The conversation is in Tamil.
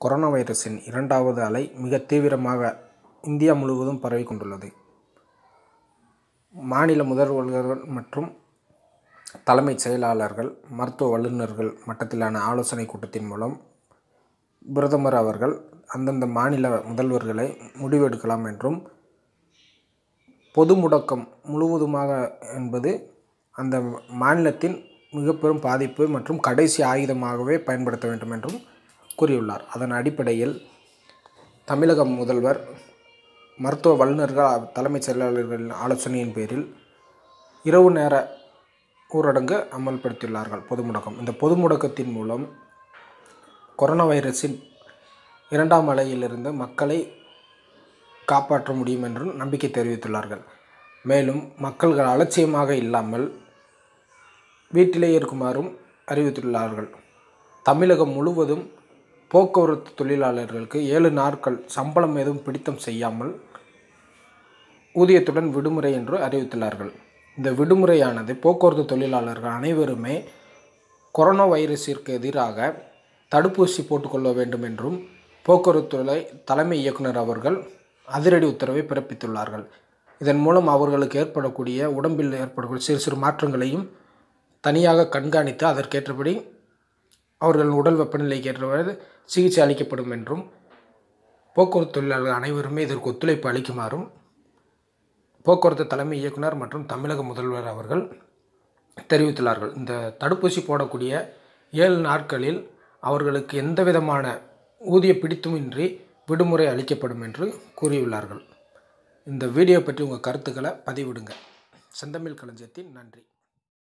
கொரோனா வைரஸின் இரண்டாவது அலை மிக தீவிரமாக இந்தியா முழுவதும் பரவி கொண்டுள்ளது. மாநில முதல்வர்கள் மற்றும் தலைமைச் செயலாளர்கள் மருத்துவ வல்லுநர்கள் மட்டத்திலான ஆலோசனை கூட்டத்தின் மூலம் பிரதமர் அவர்கள் அந்தந்த மாநில முதல்வர்களை முடிவெடுக்கலாம் என்றும் பொது முடக்கம் முழுவதுமாக என்பது அந்த மாநிலத்தின் மிக பெரும் பாதிப்பு மற்றும் கடைசி ஆயுதமாகவே பயன்படுத்த வேண்டும் என்றும் கூறியுள்ளார். அதன் அடிப்படையில் தமிழக முதல்வர் மருத்துவ வல்லுநர்கள் தலைமைச் செயலாளர்களின் ஆலோசனையின் பேரில் இரவு நேர ஊரடங்கு அமல்படுத்தியுள்ளார்கள். பொது முடக்கம். இந்த பொது முடக்கத்தின் மூலம் கொரோனா வைரஸின் இரண்டாம் அலையிலிருந்து மக்களை காப்பாற்ற முடியும் என்றும் நம்பிக்கை தெரிவித்துள்ளார்கள். மேலும் மக்கள்கள் அலட்சியமாக இல்லாமல் வீட்டிலே இருக்குமாறும் அறிவித்துள்ளார்கள். தமிழகம் முழுவதும் போக்குவரத்து தொழிலாளர்களுக்கு ஏழு நாட்கள் சம்பளம் எதுவும் பிடித்தம் செய்யாமல் ஊதியத்துடன் விடுமுறை என்று அறிவித்துள்ளார்கள். இந்த விடுமுறையானது போக்குவரத்து தொழிலாளர்கள் அனைவருமே கொரோனா வைரஸிற்கு எதிராக தடுப்பூசி போட்டுக்கொள்ள வேண்டும் என்றும் போக்குவரத்துறை தலைமை இயக்குனர் அவர்கள் அதிரடி உத்தரவை பிறப்பித்துள்ளார்கள். இதன் மூலம் அவர்களுக்கு ஏற்படக்கூடிய உடம்பில் ஏற்படக்கூடிய சிறு சிறு மாற்றங்களையும் தனியாக கண்காணித்து அதற்கேற்றபடி அவர்கள் உடல் வெப்பநிலைக்கு ஏற்றவாறு சிகிச்சை அளிக்கப்படும் என்றும் போக்குவரத்து தொழிலாளர்கள் அனைவருமே இதற்கு ஒத்துழைப்பு அளிக்குமாறும் போக்குவரத்து தலைமை இயக்குனர் மற்றும் தமிழக முதல்வர் அவர்கள் தெரிவித்துள்ளார்கள். இந்த தடுப்பூசி போடக்கூடிய ஏழு நாட்களில் அவர்களுக்கு எந்த விதமான ஊதிய பிடித்துமின்றி விடுமுறை அளிக்கப்படும் என்று கூறியுள்ளார்கள். இந்த வீடியோ பற்றி உங்கள் கருத்துக்களை பதிவிடுங்க. செந்தமிழ் களஞ்சியத்தின் நன்றி.